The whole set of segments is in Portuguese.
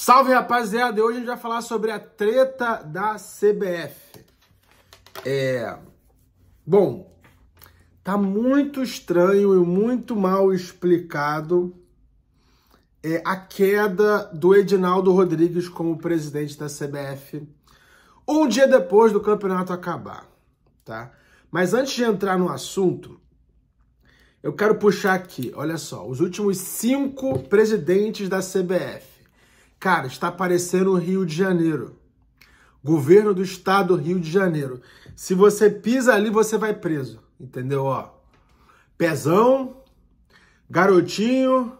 Salve rapaziada, hoje a gente vai falar sobre a treta da CBF. É. Bom, tá muito estranho e muito mal explicado é, a queda do Edinaldo Rodrigues como presidente da CBF um dia depois do campeonato acabar, tá? Mas antes de entrar no assunto, eu quero puxar aqui, olha só, os últimos cinco presidentes da CBF. Cara, está aparecendo o Rio de Janeiro. Governo do estado do Rio de Janeiro. Se você pisa ali, você vai preso. Entendeu? Ó, Pezão, Garotinho,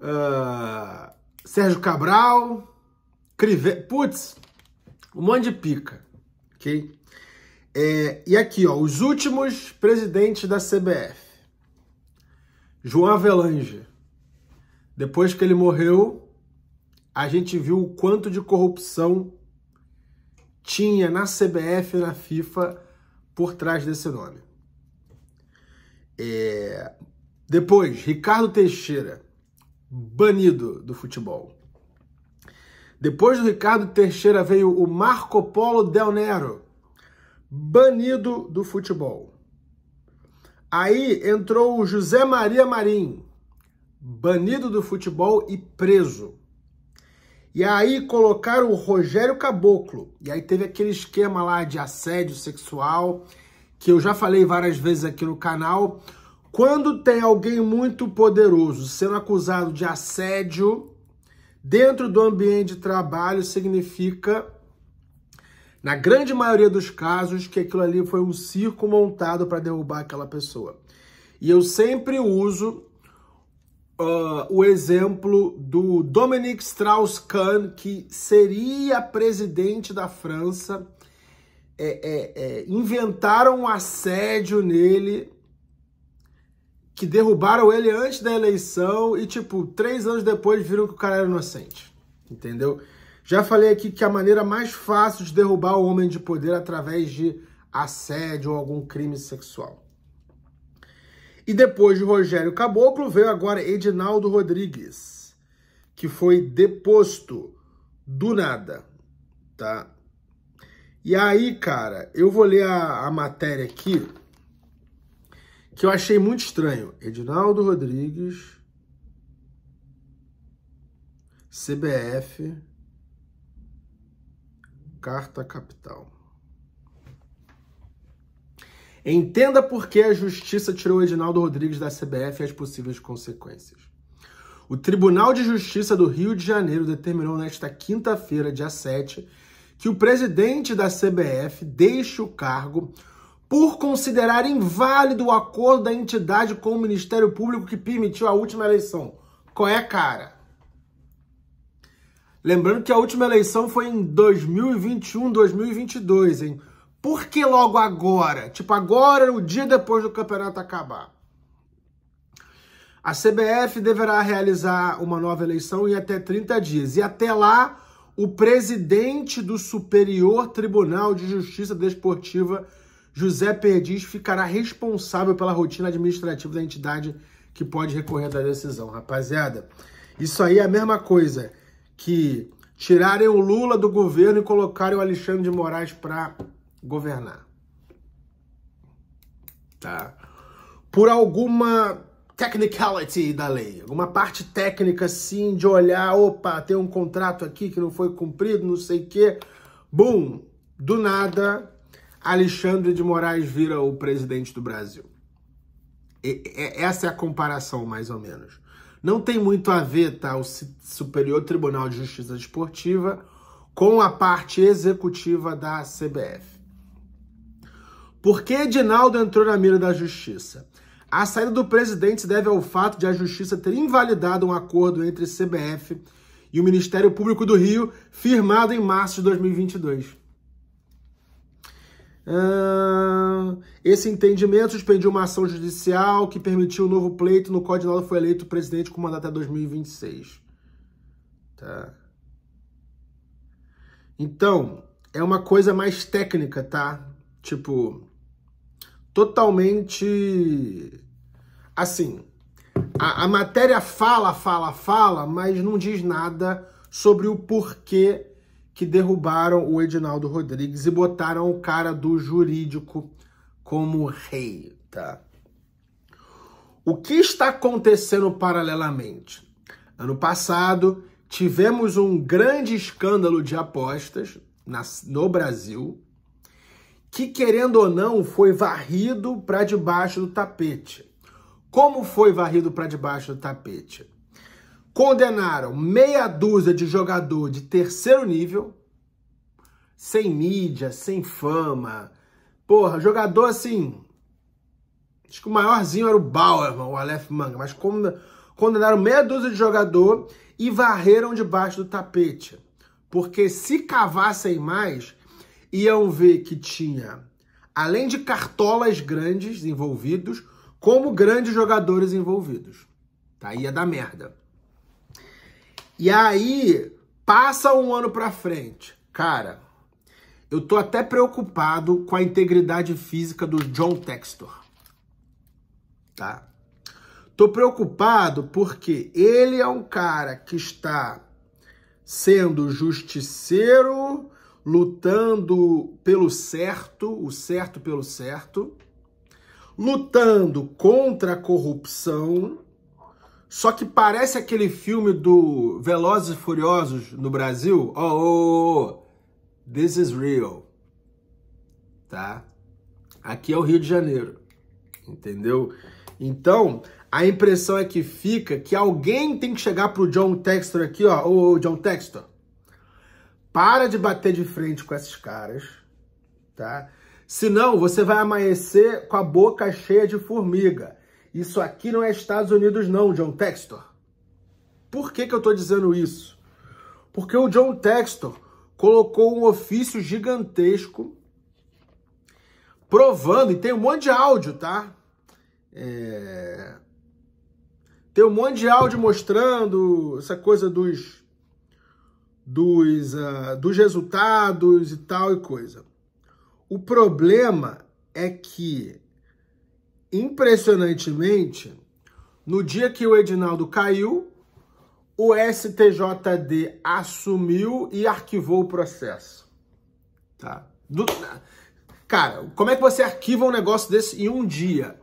uh, Sérgio Cabral, Crive... Putz, um monte de pica. Ok? É, e aqui, ó, os últimos presidentes da CBF. João Avelange. Depois que ele morreu, a gente viu o quanto de corrupção tinha na CBF e na FIFA por trás desse nome. É... Depois, Ricardo Teixeira, banido do futebol. Depois do Ricardo Teixeira veio o Marco Polo Del Nero, banido do futebol. Aí entrou o José Maria Marim, banido do futebol e preso. E aí colocaram o Rogério Caboclo. E aí teve aquele esquema lá de assédio sexual, que eu já falei várias vezes aqui no canal. Quando tem alguém muito poderoso sendo acusado de assédio dentro do ambiente de trabalho, significa, na grande maioria dos casos, que aquilo ali foi um circo montado para derrubar aquela pessoa. E eu sempre uso uh, o exemplo do Dominique Strauss-Kahn, que seria presidente da França. É, é, é, inventaram um assédio nele, que derrubaram ele antes da eleição e, tipo, três anos depois viram que o cara era inocente. Entendeu? Já falei aqui que a maneira mais fácil de derrubar o homem de poder é através de assédio ou algum crime sexual. E depois de Rogério Caboclo, veio agora Edinaldo Rodrigues, que foi deposto do nada, tá? E aí, cara, eu vou ler a, a matéria aqui, que eu achei muito estranho. Edinaldo Rodrigues, CBF, Carta Capital. Entenda por que a justiça tirou Edinaldo Rodrigues da CBF e as possíveis consequências. O Tribunal de Justiça do Rio de Janeiro determinou nesta quinta-feira, dia 7, que o presidente da CBF deixe o cargo por considerar inválido o acordo da entidade com o Ministério Público que permitiu a última eleição. Qual é, cara? Lembrando que a última eleição foi em 2021, 2022, hein? Por que logo agora? Tipo, agora, o dia depois do campeonato acabar. A CBF deverá realizar uma nova eleição em até 30 dias. E até lá, o presidente do Superior Tribunal de Justiça Desportiva, José Perdiz, ficará responsável pela rotina administrativa da entidade que pode recorrer da decisão. Rapaziada, isso aí é a mesma coisa que tirarem o Lula do governo e colocarem o Alexandre de Moraes para governar. Tá? Por alguma technicality da lei, alguma parte técnica sim de olhar, opa, tem um contrato aqui que não foi cumprido, não sei o quê. Bum, do nada, Alexandre de Moraes vira o presidente do Brasil. E, e, essa é a comparação, mais ou menos. Não tem muito a ver, tá? O Superior Tribunal de Justiça Desportiva com a parte executiva da CBF. Por que Edinaldo entrou na mira da justiça? A saída do presidente se deve ao fato de a justiça ter invalidado um acordo entre CBF e o Ministério Público do Rio, firmado em março de 2022. Ah, esse entendimento suspendiu uma ação judicial que permitiu um novo pleito no qual Edinaldo foi eleito presidente com mandato até 2026. Tá. Então, é uma coisa mais técnica, tá? Tipo, totalmente assim. A, a, matéria fala, fala, fala, mas não diz nada sobre o porquê que derrubaram o Edinaldo Rodrigues e botaram o cara do jurídico como rei, tá? O que está acontecendo paralelamente? Ano passado, tivemos um grande escândalo de apostas no Brasil, que, querendo ou não, foi varrido para debaixo do tapete. Como foi varrido para debaixo do tapete? Condenaram meia dúzia de jogador de terceiro nível, sem mídia, sem fama. Porra, jogador assim. Acho que o maiorzinho era o Bauer, o Aleph Manga, mas condenaram meia dúzia de jogador e varreram debaixo do tapete. Porque se cavassem mais, iam ver que tinha, além de cartolas grandes envolvidos, como grandes jogadores envolvidos. Tá? Ia dar merda. E aí, passa um ano pra frente. Cara, eu tô até preocupado com a integridade física do John Textor. Tá? Tô preocupado porque ele é um cara que está sendo justiceiro, lutando pelo certo, o certo pelo certo, lutando contra a corrupção. Só que parece aquele filme do Velozes e Furiosos no Brasil. Oh, oh, oh, this is real. Tá? Aqui é o Rio de Janeiro. Entendeu? Então, a impressão é que fica que alguém tem que chegar pro John Textor aqui, ó. Ô, John Textor, para de bater de frente com esses caras, tá? Senão você vai amanhecer com a boca cheia de formiga. Isso aqui não é Estados Unidos não, John Textor. Por que, que eu estou dizendo isso? Porque o John Textor colocou um ofício gigantesco provando, e tem um monte de áudio, tá? É... Tem um monte de áudio mostrando essa coisa dos, dos, uh, dos resultados e tal e coisa. O problema é que, impressionantemente, no dia que o Edinaldo caiu, o STJD assumiu e arquivou o processo. Tá? Do... Cara, como é que você arquiva um negócio desse em um dia?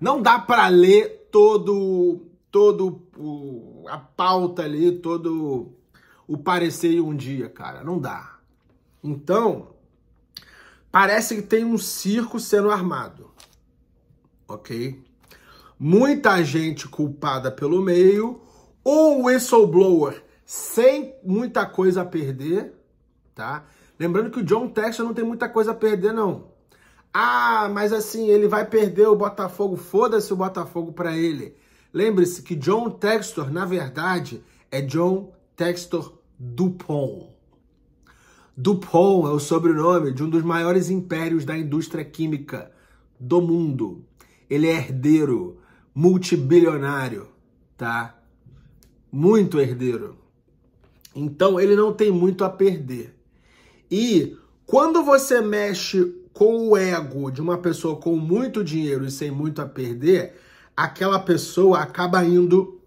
Não dá para ler todo todo o, a pauta ali, todo o parecer um dia, cara. Não dá. Então, parece que tem um circo sendo armado, ok? Muita gente culpada pelo meio, um whistleblower sem muita coisa a perder, tá? Lembrando que o John Texas não tem muita coisa a perder, não. Ah, mas assim, ele vai perder o Botafogo, foda-se o Botafogo para ele. Lembre-se que John Textor, na verdade, é John Textor Dupont. DuPont é o sobrenome de um dos maiores impérios da indústria química do mundo. Ele é herdeiro, multibilionário, tá? Muito herdeiro. Então ele não tem muito a perder. E quando você mexe com o ego de uma pessoa com muito dinheiro e sem muito a perder, aquela pessoa acaba indo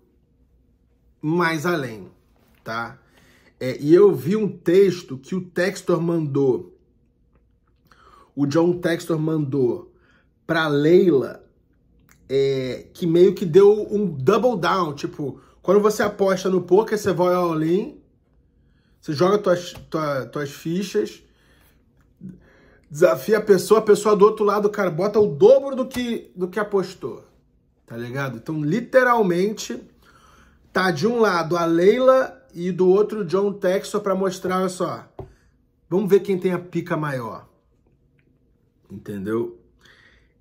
mais além, tá? É, e eu vi um texto que o Textor mandou, o John Textor mandou para Leila, é, que meio que deu um double down, tipo, quando você aposta no poker, você vai all in, você joga tuas, tua, tuas fichas, desafia a pessoa, a pessoa do outro lado, cara, bota o dobro do que, do que apostou, tá ligado? Então, literalmente, tá de um lado a Leila e do outro John Textor para mostrar, olha só, vamos ver quem tem a pica maior. Entendeu?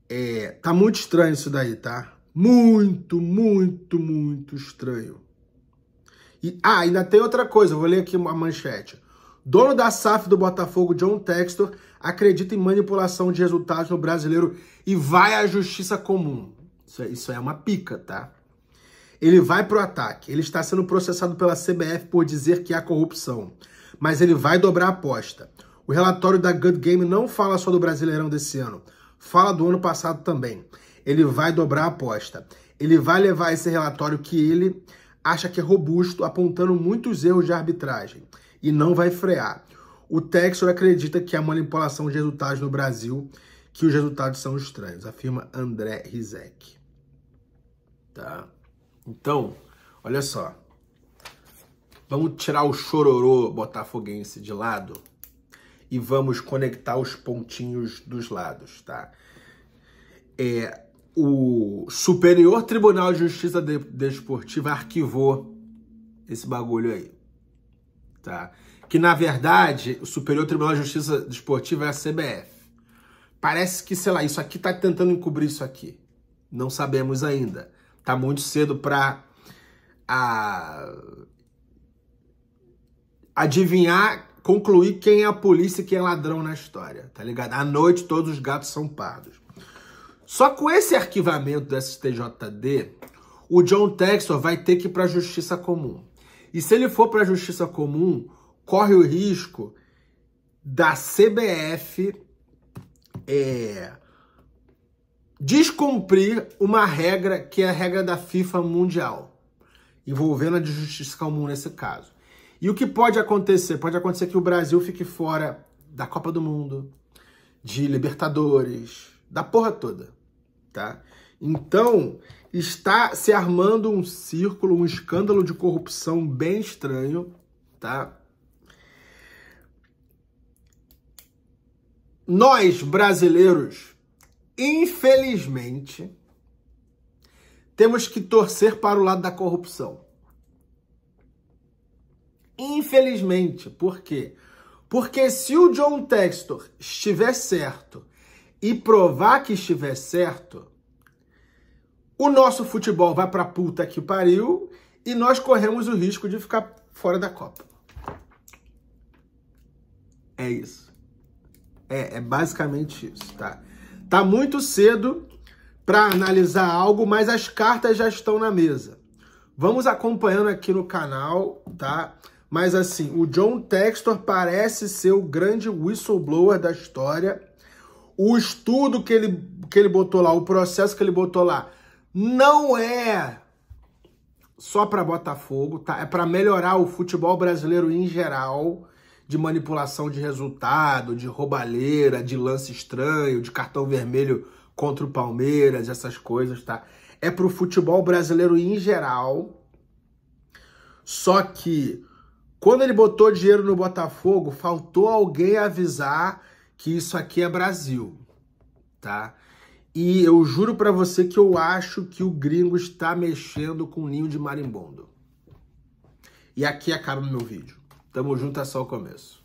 É, tá muito estranho isso daí, tá? Muito, muito, muito estranho. E, ah, ainda tem outra coisa, vou ler aqui uma manchete. Dono da SAF do Botafogo, John Textor, acredita em manipulação de resultados no brasileiro e vai à justiça comum. Isso é, isso é uma pica, tá? Ele vai pro ataque. Ele está sendo processado pela CBF por dizer que há corrupção. Mas ele vai dobrar a aposta. O relatório da Good Game não fala só do Brasileirão desse ano. Fala do ano passado também. Ele vai dobrar a aposta. Ele vai levar esse relatório que ele acha que é robusto, apontando muitos erros de arbitragem e não vai frear. O Texor acredita que há manipulação de resultados no Brasil, que os resultados são estranhos, afirma André Rizek. Tá? Então, olha só. Vamos tirar o chororô botafoguense de lado e vamos conectar os pontinhos dos lados, tá? É, o Superior Tribunal de Justiça Desportiva arquivou esse bagulho aí, tá? Que na verdade o Superior Tribunal de Justiça Desportiva é a CBF. Parece que, sei lá, isso aqui tá tentando encobrir isso aqui. Não sabemos ainda. Tá muito cedo para a adivinhar, concluir quem é a polícia e quem é ladrão na história, tá ligado? À noite todos os gatos são pardos. Só com esse arquivamento do STJD, o John Textor vai ter que ir para a justiça comum. E se ele for para a justiça comum, corre o risco da CBF é, descumprir uma regra que é a regra da FIFA mundial, envolvendo a de justiça comum nesse caso. E o que pode acontecer? Pode acontecer que o Brasil fique fora da Copa do Mundo, de Libertadores, da porra toda, tá? Então, está se armando um círculo, um escândalo de corrupção bem estranho, tá? Nós, brasileiros, infelizmente, temos que torcer para o lado da corrupção. Infelizmente. Por quê? Porque se o John Textor estiver certo e provar que estiver certo, o nosso futebol vai pra puta que pariu e nós corremos o risco de ficar fora da Copa. É isso. É, é basicamente isso, tá? Tá muito cedo para analisar algo, mas as cartas já estão na mesa. Vamos acompanhando aqui no canal, tá? Mas assim, o John Textor parece ser o grande whistleblower da história. O estudo que ele, que ele botou lá, o processo que ele botou lá, não é só para Botafogo, tá? É para melhorar o futebol brasileiro em geral, de manipulação de resultado, de roubalheira, de lance estranho, de cartão vermelho contra o Palmeiras, essas coisas, tá? É para o futebol brasileiro em geral. Só que quando ele botou dinheiro no Botafogo, faltou alguém avisar que isso aqui é Brasil, tá? E eu juro para você que eu acho que o gringo está mexendo com o ninho de marimbondo. E aqui acaba o meu vídeo. Tamo junto, é só o começo.